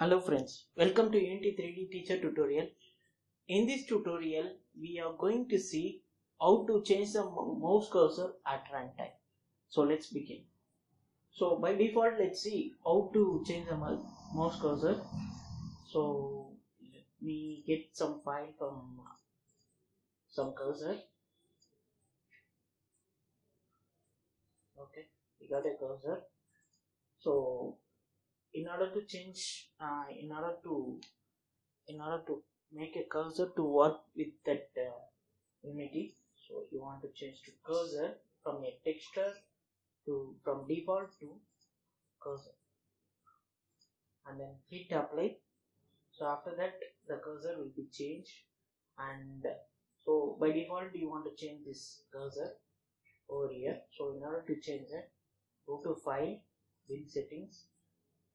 Hello friends, welcome to Unity 3D teacher tutorial. In this tutorial, we are going to see how to change the mouse cursor at runtime. So let's begin. So by default, let's see how to change the mouse cursor. So let me get some file from some cursor. Okay, we got a cursor. So in order to change uh, in order to in order to make a cursor to work with that uh, unity so you want to change to cursor from a texture to from default to cursor. And then hit apply. So after that the cursor will be changed. And so by default you want to change this cursor over here. So in order to change that go to file build settings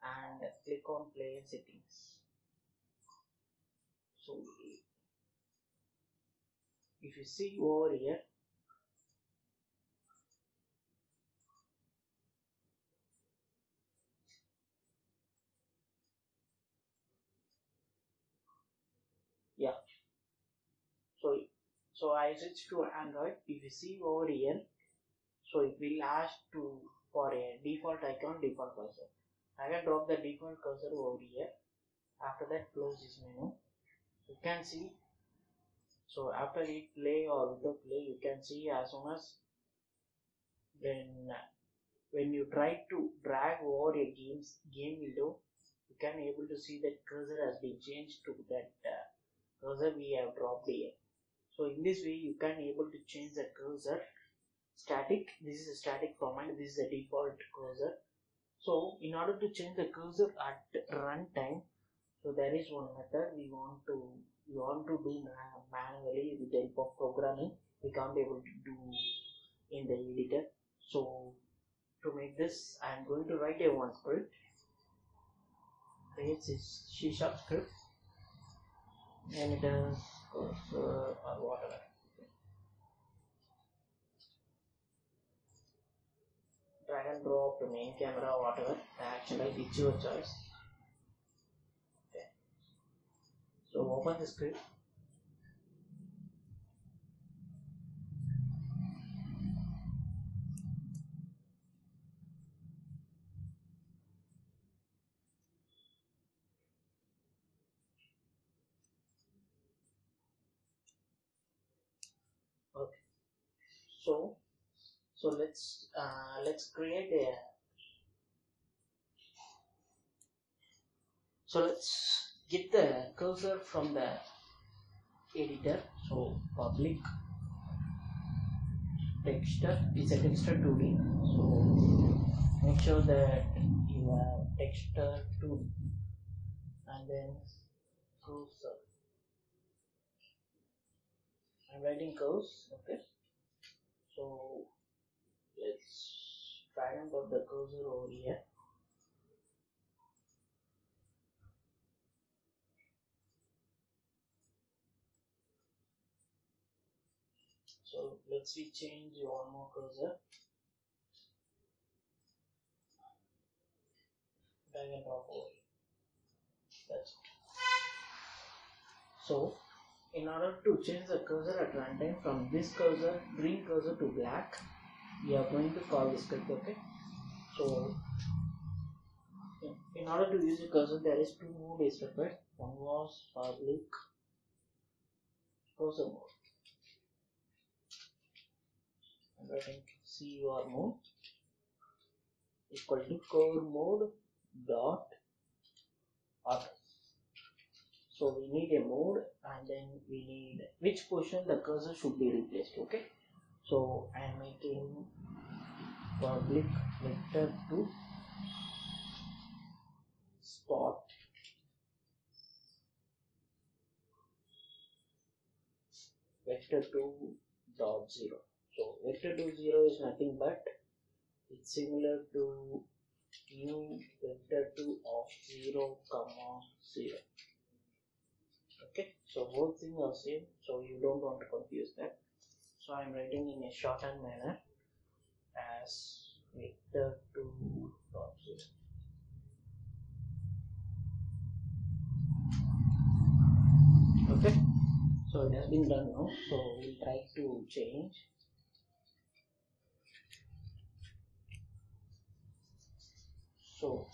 and click on player settings. So if you see over here yeah. So so i switch to android. If you see over here so it will ask to for a default icon default cursor I can drop the default cursor over here. After that, close this menu. You can see. So after it play or without play, you can see as soon as when when you try to drag over a game's game window, you can able to see that cursor has been changed to that uh, cursor we have dropped here. So in this way, you can able to change the cursor static. This is a static format. This is the default cursor so in order to change the cursor at runtime, so there is one method we want to we want to do manually with the help of programming. We can't be able to do in the editor. So to make this, I am going to write a one script. This C sharp script. And it is cursor or whatever. Drop to main camera or whatever actually it's your choice. Okay so open the script okay. So so let's uh, let's create a so let's get the cursor from the editor. So public texture is a texture 2d so make sure that you have texture 2d and then cursor. I'm writing curves okay? So let's drag and drop the cursor over here so let's we change one more cursor drag and drop over that's it so in order to change the cursor at runtime from this cursor green cursor to black we are going to call this script okay? So in, order to use the cursor there is two is required one was public cursor mode. I'm writing cur mode equal to core mode dot auto so we need a mode and then we need which position the cursor should be replaced okay so i am making public vector 2 spot. Vector 2 dot 0 so vector 2 0 is nothing but it's similar to new vector 2 of 0 comma 0 okay? So both things are same. So you don't want to confuse that so I'm writing in a shorthand manner as vector 2 dot 0. Okay, so it has been done now. So we'll try to change. So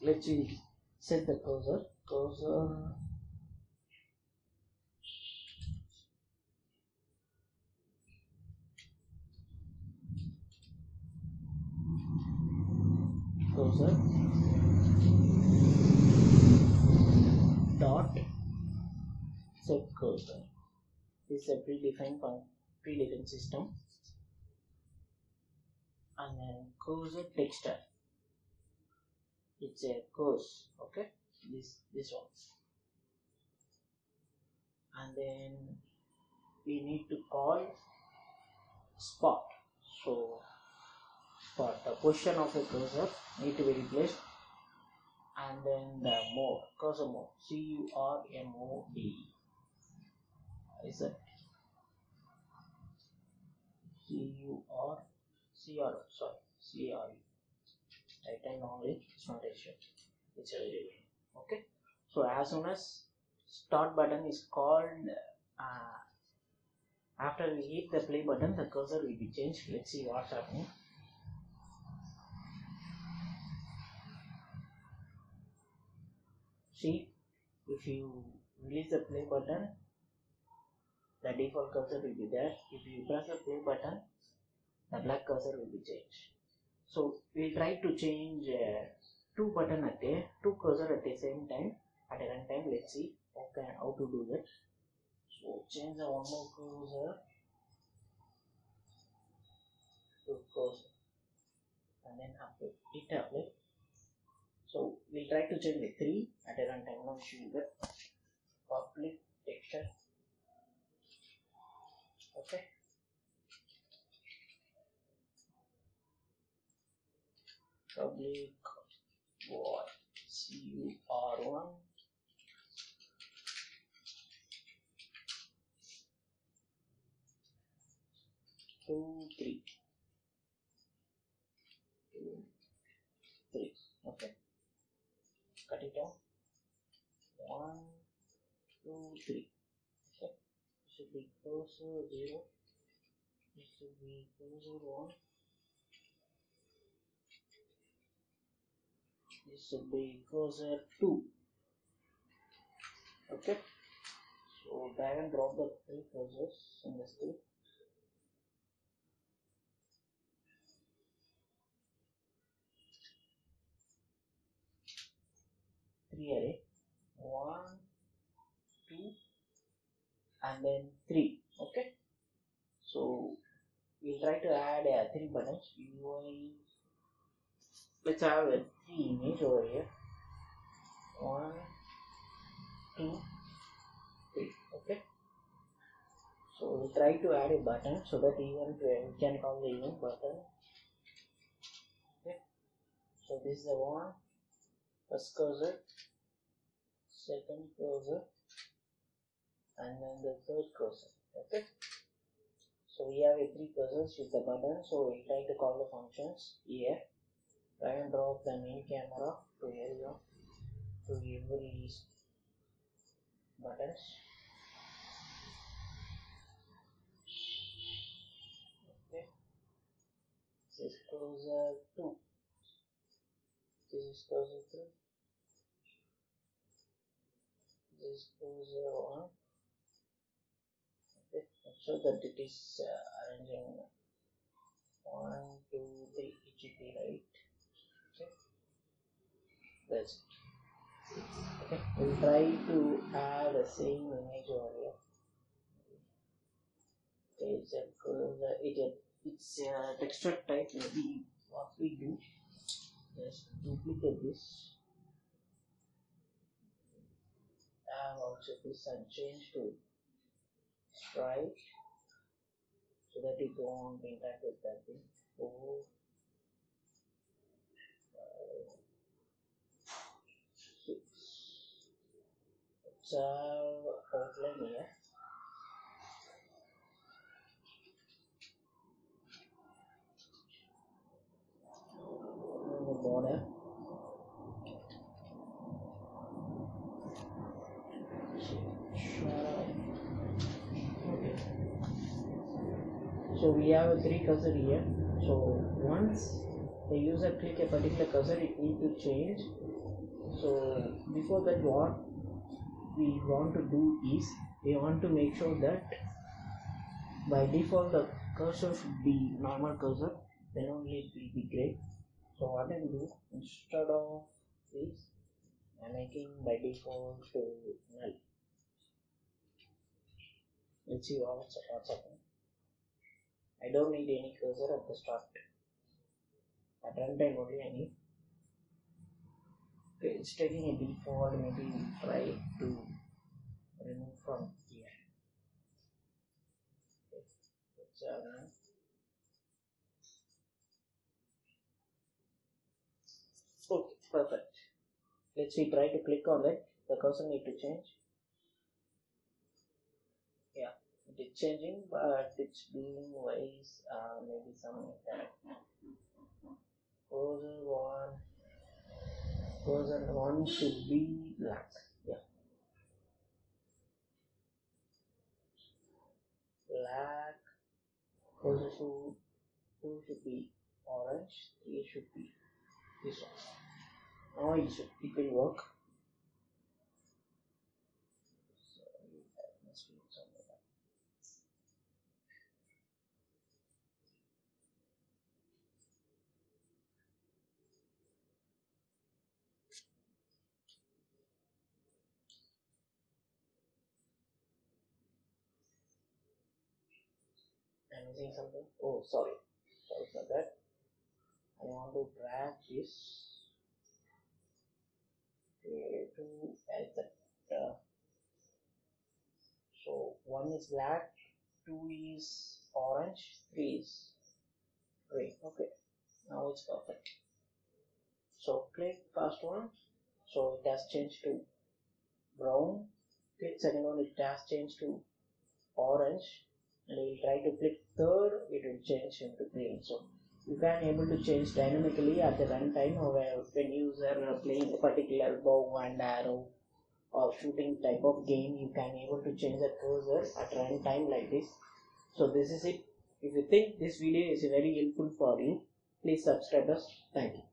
let's see, set the cursor. Cursor set this is a predefined predefined system. And then cursor texture it's a course okay? This this one. And then we need to call spot. So spot. The position of the cursor need to be replaced. And then the mode cursor mode. C u r m o d is it c u r c r sorry c r not a it's a okay? So as soon as start button is called uh, after we hit the play button the cursor will be changed. Let's see what's happening. See if you release the play button the default cursor will be there. If you press the play button the black cursor will be changed. So we'll try to change uh, two button at a two cursor at the same time at a runtime. Let's see okay how to do that. So change the one more cursor. To cursor. And then apply hit apply so we'll try to change the three at a runtime. Now show that public texture okay. Public void CUR1 two three. Two three. Okay. Cut it down one two three should be cursor zero this should be cursor one this should be closer 2 okay so drag and drop the three cursors in the script. Three array one two and then three okay? So we'll try to add uh, three buttons. UI let's have a three image over here. One two three okay? So we'll try to add a button so that event uh, we can call the event button. Okay? So this is the one. First cursor. Second cursor and then the third cursor okay? So we have a three cursors with the button so we'll try to call the functions. Here drag and drop the main camera to area to every buttons. Okay. This is cursor 2 this is cursor 3 this is cursor 1 sure that it is uh, arranging 1 2 3 it should right? Okay. That's it. Okay. We'll try to add the same image over here. Okay it's a it it's a texture type. Maybe what we do. Just duplicate this. And also this and change to sprite so that it won't interact with that thing five six. It's a outline here border so we have a three cursor here. So once the user click a particular cursor it need to change. So before that what we want to do is we want to make sure that by default the cursor should be normal cursor. Then only it will be great. So what I will do instead of this I'm making by default to null. Let's see what's, what's happening I don't need any cursor at the start. At runtime only I need. Okay it's taking a default maybe try to remove from here. Okay okay perfect. Let's see try to click on it. The cursor need to change yeah it changing but it's being ways, uh, maybe some that cursor one cursor one should be black yeah. Black cursor should two should be orange three should be this one. Now it should it will work. So that must be somewhere Something. Oh, sorry. Sorry for that. I want to drag this to accept. Uh, so one is black, two is orange, three is green. Okay, now it's perfect. So click first one. So it has changed to brown. Click second one. It has changed to orange and you will try to click third it will change into green. So you can able to change dynamically at the runtime or when user playing a particular bow and arrow or shooting type of game you can able to change the cursor at runtime like this. So this is it. If you think this video is very helpful for you please subscribe us. Thank you